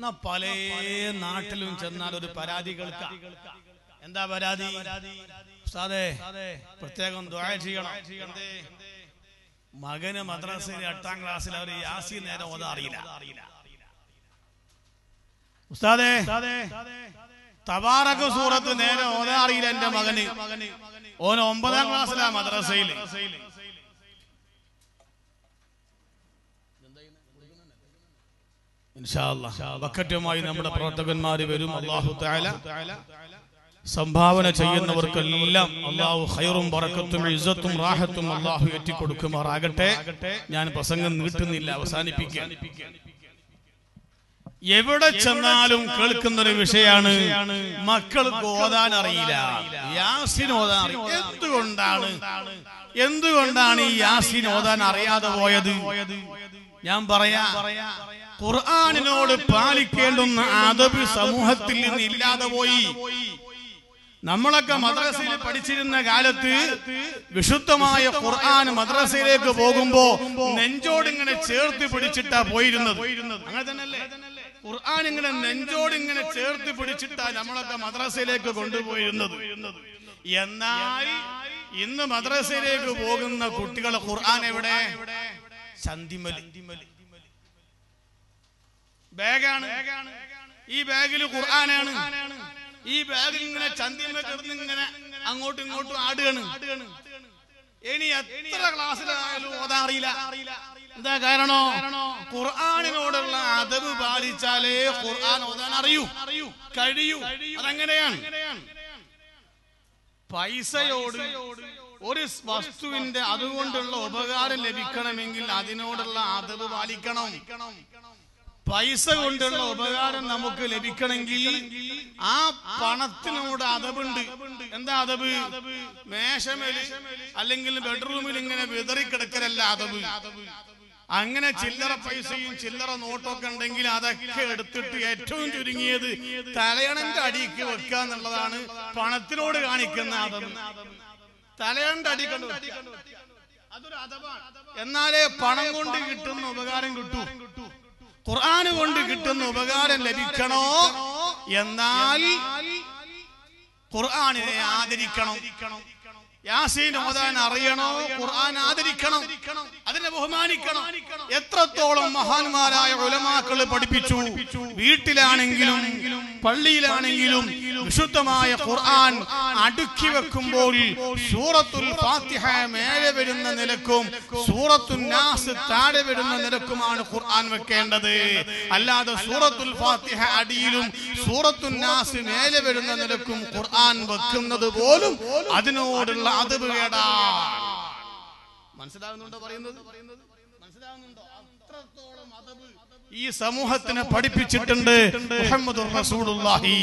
എന്നാ പല നാട്ടിലും ചെന്നാൽ ഒരു പരാതി കേൾക്കാം. എന്താ പരാതി? പ്രത്യേകം ചെയ്യണം. മകന് മദ്രസയിൽ എട്ടാം ക്ലാസ്സിൽ അവർ യാസി നേരം ഓതാ അറിയില്ല. ഉസ്താദേ തബാറക സൂറത്ത് നേരെ ഓതാ അറിയില്ല എന്റെ മകന്. ഓൻ ഒമ്പതാം ക്ലാസ്സിലാ മദ്രസയിൽ ബക്കറ്റുമായി നമ്മുടെ പ്രവർത്തകന്മാര് വരും. അള്ളാഹു സംഭാവന ചെയ്യുന്നവർക്കെല്ലാം അള്ളാഹു ഹൈറും പറക്കത്തും ഇസ്സത്തും റാഹത്തും അള്ളാഹു എറ്റിക്കൊടുക്കുമാറാകട്ടെ ഞാൻ പ്രസംഗം നീട്ടുന്നില്ല. അവസാനിപ്പിക്കാൻ എവിടെ ചെന്നാലും കേൾക്കുന്ന ഒരു വിഷയമാണ് മക്കൾക്ക് ഓതാൻ അറിയില്ല. യാസിൻ ഓതാൻ അറിയില്ല. എന്തുകൊണ്ടാണ്? എന്തുകൊണ്ടാണ്? ഈ യാസിൻ ഓതാൻ അറിയാതെ പോയത്? ഞാൻ പറയാ ഖുർആാനിനോട് പാലിക്കേണ്ടുന്ന അതബ് സമൂഹത്തിൽ നിന്ന് ഇല്ലാതെ പോയി. നമ്മളൊക്കെ മദ്രസയിൽ പഠിച്ചിരുന്ന കാലത്ത് വിശുദ്ധമായ ഖുർആൻ മദ്രസയിലേക്ക് പോകുമ്പോ നെഞ്ചോട് ഇങ്ങനെ ചേർത്ത് പിടിച്ചിട്ടാ പോയിരുന്നത്. അങ്ങനെ ഖുർആൻ ഇങ്ങനെ നെഞ്ചോട് ഇങ്ങനെ ചേർത്ത് പിടിച്ചിട്ടാ നമ്മളൊക്കെ മദ്രസയിലേക്ക് കൊണ്ടുപോയിരുന്നത്. എന്നാൽ ഇന്ന് മദ്രസയിലേക്ക് പോകുന്ന കുട്ടികൾ ഖുർആൻ എവിടെ? ചന്തിമലി. ബാഗാണ്. ഈ ബാഗിൽ ഖുർആനാണ്. ഈ ബാഗിൽ ഇങ്ങനെ ചന്തിമ കിടന്ന് ഇങ്ങനെ അങ്ങോട്ടും ഇങ്ങോട്ടും ആടുകയാണ്. ഇനി എത്ര ക്ലാസ്സിലായാലും ഓതാൻ അറിയില്ല. എന്താ കാരണോ? ഖുർആാനിനോടുള്ള അതവ് പാലിച്ചാലേ ഖുർആൻ ഓതാൻ അറിയൂ. കഴിയൂ. അതെങ്ങനെയാണ്. പൈസയോട് ഒരു വസ്തുവിന്റെ അതുകൊണ്ടുള്ള ഉപകാരം ലഭിക്കണമെങ്കിൽ അതിനോടുള്ള അതവ് പാലിക്കണം. പൈസ കൊണ്ടുള്ള ഉപകാരം നമുക്ക് ലഭിക്കണമെങ്കിൽ ആ പണത്തിനോട് അതവുണ്ട്. എന്താ അതവ്? മേശമേൽ അല്ലെങ്കിൽ ബെഡ്റൂമിൽ ഇങ്ങനെ വിതറിക്കിടക്കലല്ല അതവ്. അങ്ങനെ ചില്ലറ പൈസയും ചില്ലറ നോട്ടൊക്കെ ഉണ്ടെങ്കിൽ അതൊക്കെ എടുത്തിട്ട് ഏറ്റവും ചുരുങ്ങിയത് തലയണന്റെ അടിക്ക് വെക്കുക എന്നുള്ളതാണ് പണത്തിനോട് കാണിക്കുന്ന അതവ്. തലയണന്റെ അടി അതൊരു എന്നാലേ പണം കൊണ്ട് കിട്ടുന്ന ഉപകാരം കിട്ടൂ. ഖുർആന് കൊണ്ട് കിട്ടുന്ന ഉപകാരം ലഭിക്കണോ? എന്നാൽ ഖുർആാനിനെ ആദരിക്കണം. യാസീൻ ഓതാൻ അറിയണോ? ഖുർആൻ ആദരിക്കണം. അതിനെ ബഹുമാനിക്കണം. എത്രത്തോളം മഹാന്മാരായ ഉലമാക്കൾ പഠിപ്പിച്ചു? വീട്ടിലാണെങ്കിലും പള്ളിയിലാണെങ്കിലും വിശുദ്ധമായ ഖുർആൻ അടുക്കി വെക്കുമ്പോൾ സൂറത്തുൽ ഫാത്തിഹ മേലെ വരുന്ന നിലക്കും സൂറത്തുൽ നാസ് താഴെ വരുന്ന നിലക്കുമാണ് ഖുർആൻ വെക്കേണ്ടത്. അല്ലാതെ സൂറത്തുൽ ഫാത്തിഹ അടിയിലും സൂറത്തുൽ നാസ് മേലെ വരുന്ന നിലക്കും ഖുർആൻ വെക്കുന്നത് പോലും അതിനോടുള്ള അദബ് കേടാ. മനസ്സിലാകുന്നുണ്ടോ പറയുന്നത്? അത്രത്തോളം ഈ സമൂഹത്തിനെ പഠിപ്പിച്ചിട്ടുണ്ട് മുഹമ്മദ് റസൂലുള്ളാഹി.